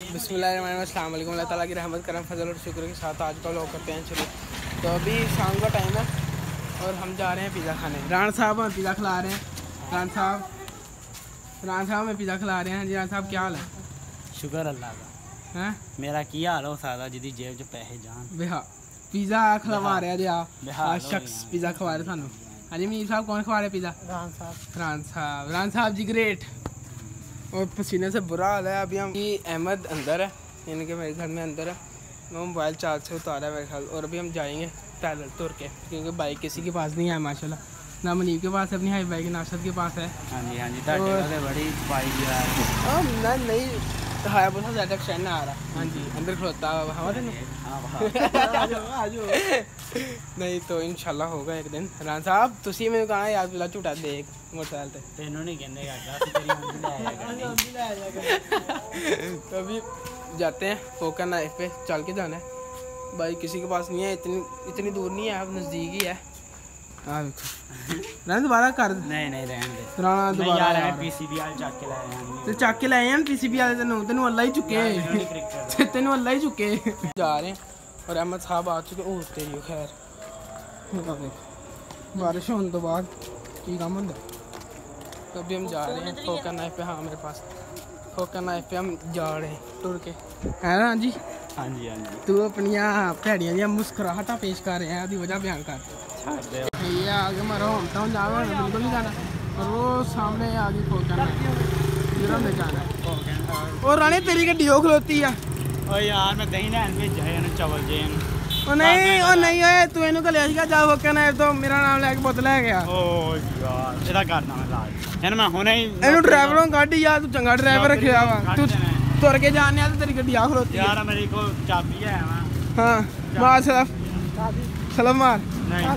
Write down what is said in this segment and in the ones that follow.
बिस्मिल्लाम अल्लाह ताला की रहमत करम फजल और शुक्र के साथ आज का लोग करते हैं। शुरू तो अभी शाम का टाइम है और हम जा रहे हैं पिज़्ज़ा खाने। रान साहब हम पिज़्ज़ा खिला रहे हैं। रान साहब रान साहब में पिज़्ज़ा खिला रहे हैं। जी रान साहब क्या हाल है? शुक्र अल्लाह का। हैं? मेरा की हाल हो सकदा जिदी जेब च पैसे जान। बेहा पिज़्ज़ा खिलवा रहे हैं जी आप। शख्स पिज़्ज़ा खवा रहे थानू हाँ जी मीर साहब कौन खवा रहे पिज़्ज़ा रान साहब। रान साहब रान साहब जी ग्रेट और पसीने से बुरा हाल है। अभी हम अहमद अंदर है यानी कि मेरे घर में अंदर है। मैं मोबाइल चार्ज से उतारा है मेरे ख्याल। और अभी हम जाएँगे पैदल तोड़ के क्योंकि बाइक किसी के पास नहीं है माशाल्लाह। ना मनीब के पास है अपनी हाई बाइक नाशद के पास है। हाँ जी हाँ जी बड़ी बाइक हाँ, नहीं हाया बोला ज़्यादा एक्शन आ रहा हाँ जी अंदर खलोता हुआ हवा देने हाँ नहीं तो इंशाल्लाह होगा एक दिन रान साहब तुसी मैंने कहा याद पिला झूठा देख मोटरसाइकिल ते ਤੈਨੂੰ ਨਹੀਂ ਕਹਿੰਦੇ ਹੈਗਾ ਅਸੀਂ ਤੇਰੀ ਮੰਮੀ ਲੈ ਆਇਆ ਕਰਨੀ तो अभी जाते हैं फोकर नाइफ पे चल के जाना है भाई किसी के पास नहीं है इतनी इतनी दूर नहीं है अब नज़दीक ही है बारिश होने बाद की काम होता अभी हम जा रहे हैं फोका नाइफ पे हाँ मेरे पास फोका नाइफ पे हम जा रहे हैं टूर के है ना जी हाँ जी हाँ जी तू अपनी भैड़िया मुस्कुराहटा पेश कर रहे हैं वजह बयान कर ਛੱਡ ਦੇ ये आगे हमारा होम टाउन जाना है बिल्कुल नहीं जाना और वो सामने आगे फोकर नाइफ जिधर हमें जाना है और रानी तेरी गड्डी ਉਹ ਖਲੋਤੀ ਆ ਓ ਯਾਰ ਮੈਂ ਦਹੀਂ ਲੈਣ ਭੇਜਿਆ ਇਹਨੂੰ ਚਵਲ ਜੇ ਨੂੰ ਉਹ ਨਹੀਂ ਉਹ ਨਹੀਂ ਓਏ ਤੂੰ ਇਹਨੂੰ ਘਲਿਆ ਸੀਗਾ ਜਾ ਫੋਕਰ ਨਾਈਫ ਤੋਂ ਮੇਰਾ ਨਾਮ ਲੈ ਕੇ ਪੁੱਤ ਲੈ ਗਿਆ ਓ ਯਾਰ ਇਹਦਾ ਕਰਨਾ ਮੈਂ ਲਾਜ ਇਹਨੂੰ ਮੈਂ ਹੁਣੇ ਹੀ ਇਹਨੂੰ ਡਰਾਈਵਰੋਂ ਕੱਢ ਯਾਰ ਤੂੰ ਚੰਗਾ ਡਰਾਈਵਰ ਰੱਖਿਆ ਵਾ ਤੂੰ ਤੁਰ ਕੇ ਜਾਣਿਆ ਤੇ ਤੇਰੀ ਗੱਡੀ ਆ ਖਲੋਤੀ ਆ ਯਾਰ ਮੇਰੇ ਕੋਲ ਚਾਬੀ ਹੈ ਵਾ ਹਾਂ ਮਾਰ ਸਲਫ ਸਲਫ ਮਾਰ ਨਹੀਂ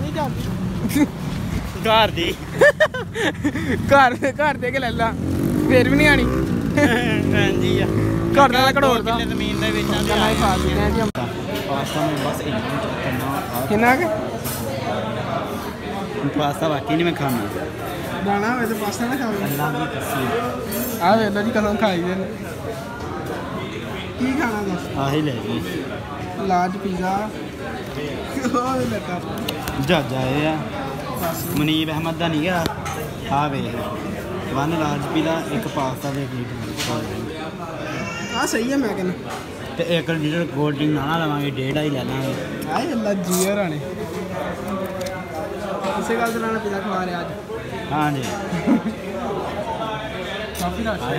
ਘਰ ਦੀ ਘਰ ਦੇ ਘਰ ਦੇ ਕੇ ਲੈ ਲਾ ਫੇਰ ਵੀ ਨਹੀਂ ਆਣੀ ਹਾਂਜੀ ਆ ਘਰ ਦਾ ਘੜੋਰ ਦਾ ਕਿੱਲੇ ਜ਼ਮੀਨ ਦੇ ਵਿੱਚ ਫੋਕਰ ਨਾਈਫ ਆ ਚੁੱਕੇ ਆ ਜੀ ਹਮ। ਪਾਸਤਾ ਮੈਂ ਬਸ ਇੱਕ ਕਰਨਾ ਕਿੰਨਾ ਕੁ ਪਾਸਤਾ ਬਾਕੀ ਨਹੀਂ ਮੈਂ ਖਾਣਾ ਦਾਣਾ ਹੋਵੇ ਤੇ ਪਾਸਤਾ ਨਾ ਖਾਵੇ ਅੱਲਾ ਦੀ ਕਸਮ ਆ ਵੇ ਲੋ ਜੀ ਕਸਮ ਖਾਈ ਦੇ ਨੇ। ਕੀ ਖਾਣਾ ਦੱਸ ਆਹੀ ਲੈ ਗਈ ਲਾਰਜ ਪੀਜ਼ਾ ਵੀ ਜੱਜ ਆਏ ਆ। ਮਨੀਬ ਅਹਿਮਦ ਦਾ ਨਹੀਂ ਗਿਆ ਆ ਵੇਖ। ਵਨ ਲਾਰਜ ਪੀਲਾ ਇੱਕ ਪਾਸਤਾ ਦੇ ਪਲੇਟ ਆ ਸਹੀ ਹੈ ਮੈਂ ਕਹਿੰਦਾ। ਤੇ ਇੱਕ ਲੀਟਰ ਕੋਲਡ ਡਰਿੰਕ ਨਾ ਲਵਾਂਗੇ ਡੇਢ ਹੀ ਲੈ ਲਾਂਗੇ। ਆਏ ਅੱਲਾ ਜੀਅਰ ਆਣੇ ਇਸੇ ਗੱਲ ਤੇ ਨਾਲ ਪੀਜ਼ਾ ਖਵਾ ਰਿਹਾ ਅੱਜ। ਹਾਂਜੀ ਕਾਫੀ ਰਸ਼ ਹੈ।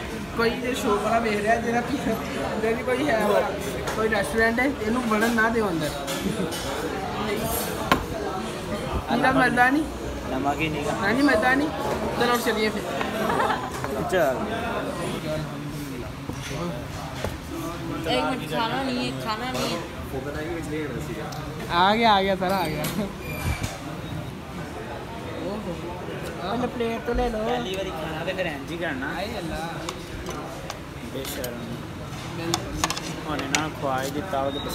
ਕੋਈ ਜੇ ਸ਼ੋਪ ਵਾਲਾ ਵੇਖ ਰਿਹਾ ਜਿਹੜਾ ਪਿੱਛੇ ਵੀ ਕੋਈ ਹੈ ਵਾ, ਕੋਈ ਰੈਸਟੋਰੈਂਟ ਹੈ ਇਹਨੂੰ ਵੜਨ ਨਾ ਦਿਓ ਅੰਦਰ ਇਹਦਾ ਮਜ਼ਾ ਨਹੀਂ नमक ही नहीं हाँ जी मज़ा नहीं चलो चलिए फिर चल एक मिनट खाना नहीं है खाना नहीं है आ गया आ गया सर आ गया पहले प्लेट तो ले लो पहली बारी खाना तो फिर इंज ही करना आए अल्लाह बेशरम ना खुआई दिता वो शुक्रिया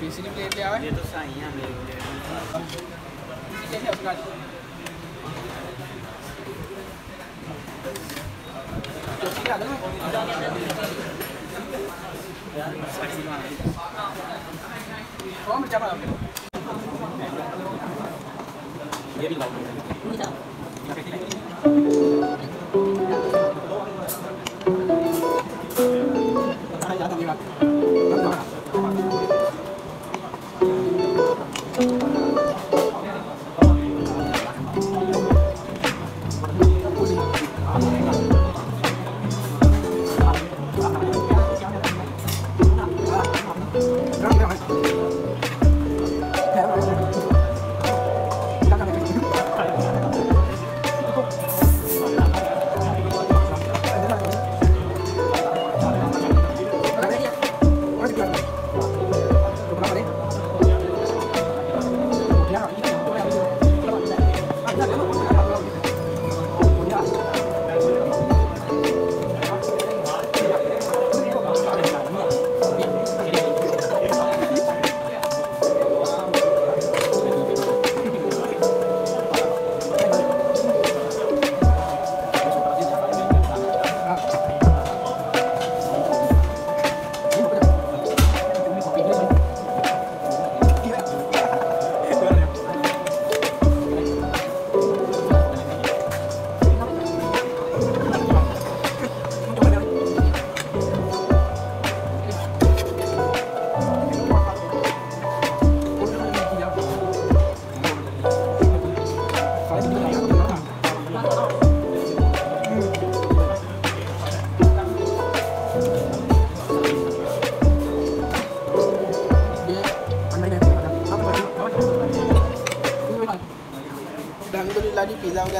तीसरी प्लेट ले तो सही है तीसरी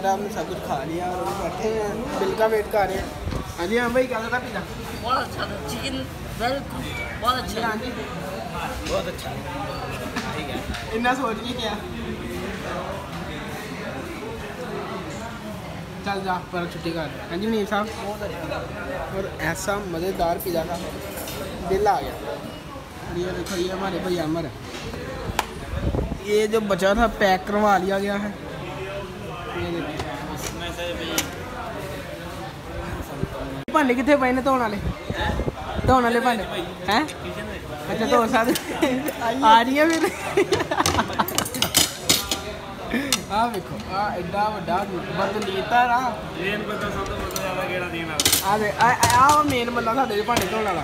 वगैरह हमने सब कुछ खा लिया और अभी बैठे हैं। बिल का वेट कर रहे हैं। हाँ जी हाँ भाई क्या था पिज़्ज़ा? बहुत अच्छा था। चिकन गुड बहुत अच्छा हाँ जी। बहुत अच्छा ठीक है। इन्ना सोच के क्या। चल जा पर छुट्टी कर। हाँ जी मीर साहब। और ऐसा मज़ेदार पिज़्ज़ा था। दिल आ गया। ये देखो ये हमारे भैया अमर है ये जो बचा था पैक करवा लिया गया है। ये देखो इसमें से भी ਭਾਂਡੇ ਕਿੱਥੇ ਪਏ ਨੇ ਧੋਣ ਵਾਲੇ ਧੋਣ ਵਾਲੇ ਭਾਂਡੇ ਹੈ ਅੱਛਾ ਧੋ ਸਕਦੇ ਆ ਰਹੀਆਂ ਫਿਰ ਆ ਵੇਖੋ ਆ ਐਡਾ ਵੱਡਾ ਬਦਲੀਤਾ ਨਾ ਇਹਨ ਬੰਦਾ ਸਭ ਤੋਂ ਵੱਡਾ ਜ਼ਿਆਦਾ ਗੇੜਾ ਦੇਣ ਵਾਲਾ ਆ ਦੇ ਆ ਆ ਮੇਨ ਬੰਦਾ ਸਾਡੇ ਦੇ ਭਾਂਡੇ ਧੋਣ ਵਾਲਾ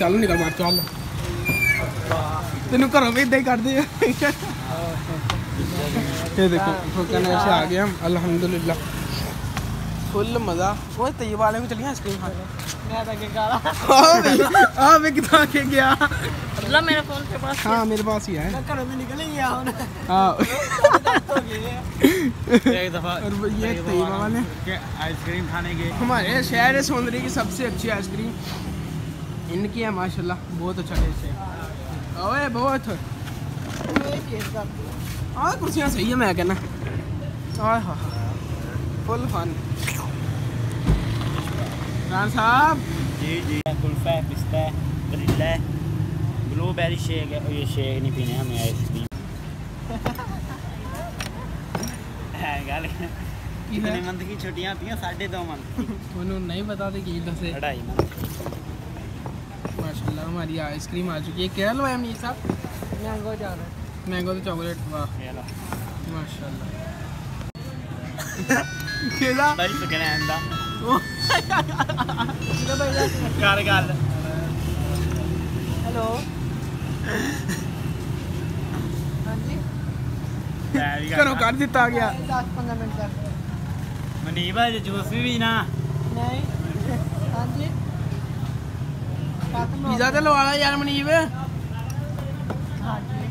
ਚੱਲ ਨਿਕਲ ਮਾਰ ਚੱਲ। ਤੈਨੂੰ ਘਰੋਂ ਵੀ ਇਦਾਂ ਹੀ ਕੱਢਦੇ ਆ। ਇਹ ਦੇਖੋ ਫੋਕਨ ਐਸੇ ਆ ਗਿਆ ਅਲਹਮਦੁਲਿਲਾ। ਫੁੱਲ ਮਜ਼ਾ। ਓਏ ਤੇਜ ਵਾਲੇ ਨੂੰ ਚਲੀਆਂ ਆਈਸਕ੍ਰੀਮ ਖਾਣ। ਮੈਂ ਤਾਂ ਅੱਗੇ ਗਾਲਾ। ਆ ਵੀ ਕਿਦਾਂ ਕੇ ਗਿਆ। अल्लाह मेरे फ़ोन के पास हाँ मेरे पास ही है। घरों में निकल ही हाँ। एक दफ़ा और ये तैयबा वाले आइसक्रीम खाने गए हमारे शहर है सौंदर्य की सबसे अच्छी आइसक्रीम। इनकी है माशाल्लाह। बहुत अच्छा टेस्ट है। ओए बहुत। हाँ कुर्सियाँ सही है मैं कहना। आय हा फुल फन साहब। जी जी। कुल्फा है पिस्ता है वनीला है ब्लूबेरी शेक है ये शेक नहीं पीने हमें आइसक्रीम है कितने मंथ की छुट्टियाँ होती हैं साढ़े दो मंथ उन्होंने नहीं बता दे कि दसे ढाई मंथ माशाल्लाह हमारी आइसक्रीम आ चुकी है। क्या लो है मीर साहब मैंगो जा रहा है मैंगो तो चॉकलेट वाह। माशाल्लाह। सुकने आंदा जा कर जी कर दिता गया दस पंद्रह मिनट तक मनीब अज जूस भी पीना नहीं हाँ जी पिज़्ज़ा तो लवा यार मनीब जी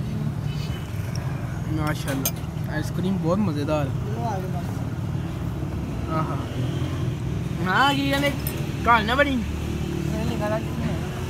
जी माशाल्लाह आइसक्रीम बहुत मज़ेदार है आ हाँ हाँ कहने घर ना बनी मैं निकाला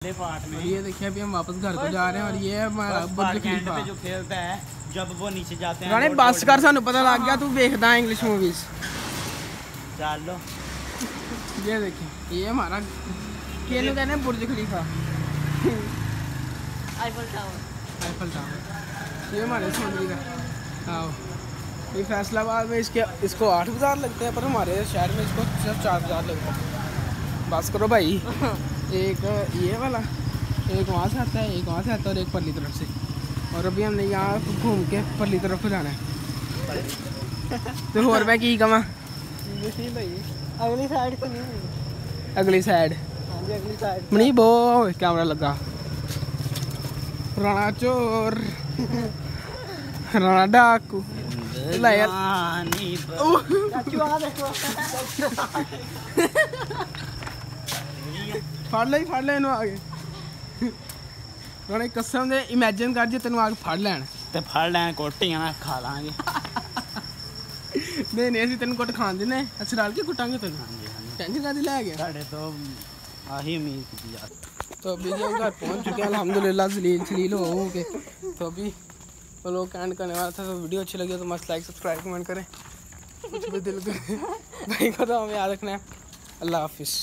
ये देखिए अभी हम वापस घर को जा रहे हैं और ये हमारा बबल जो खेलता है जब वो नीचे जाते हैं गाने बस कर सानू पता लग गया तू देखता है इंग्लिश मूवीज़ चल लो। ये देखिए ये हमारा ये कहने Burj Khalifa. Eiffel tower Eiffel tower ये हमारे समुद्री का। आओ। ये फैसलाबाद में इसके इसको आठ हज़ार लगते हैं पर हमारे शहर में इसको सिर्फ़ चार हज़ार लगता है। बस करो भाई। एक ये वाला एक वहाँ से आता है एक वहाँ से आता है और एक परली तरफ़ से। और अभी हमने यहाँ घूम के परली तरफ़ को जाना है। तो और मैं की कमा? अगली साइड को नहीं अगली साइड अगली साइड मनी बो कैमरा लगा राणा चोर राणा डाकू ला यार जवानी ब- चाचू आ देखो ਫੜ ਲੈ ਫੜ ਲੈ ਇਹਨੂੰ ਆ ਕੇ ਉਹਨੇ ਕਸਮ ਦੇ ਇਮੇਜਿਨ ਕਰ ਜੇ ਤੈਨੂੰ ਆ ਕੇ ਫੜ ਲੈਣ ਤੇ ਫੜ ਲੈਣ ਕੋਟੀਆਂ ਨਾਲ ਖਾ ਲਾਂਗੇ ਨਹੀਂ ਨਹੀਂ ਅਸੀਂ ਤੈਨੂੰ ਕੁੱਟ ਖਾਣ ਦਿੰਨੇ ਅਸੀਂ ਰਲ ਕੇ ਕੁੱਟਾਂਗੇ ਤੈਨੂੰ ਹਾਂਜੀ ਹਾਂਜੀ ਟੈਨਸ਼ਨ ਕਾਦੀ ਲੈ ਗਿਆ ਤੁਹਾਡੇ ਤੋਂ ਆਹੀ ਉਮੀਦ ਕੀਤੀ ਯਾਰ तो अभी जी हम घर पहुंच चुके हैं अल्हम्दुलिल्लाह जलील जलील हो हो के तो अभी वो लोग कैंड करने वाला था तो वीडियो अच्छी लगी हो तो मस्त लाइक सब्सक्राइब कमेंट करें कुछ भी दिल को भाई को तो हमें याद रखना है अल्लाह हाफिज़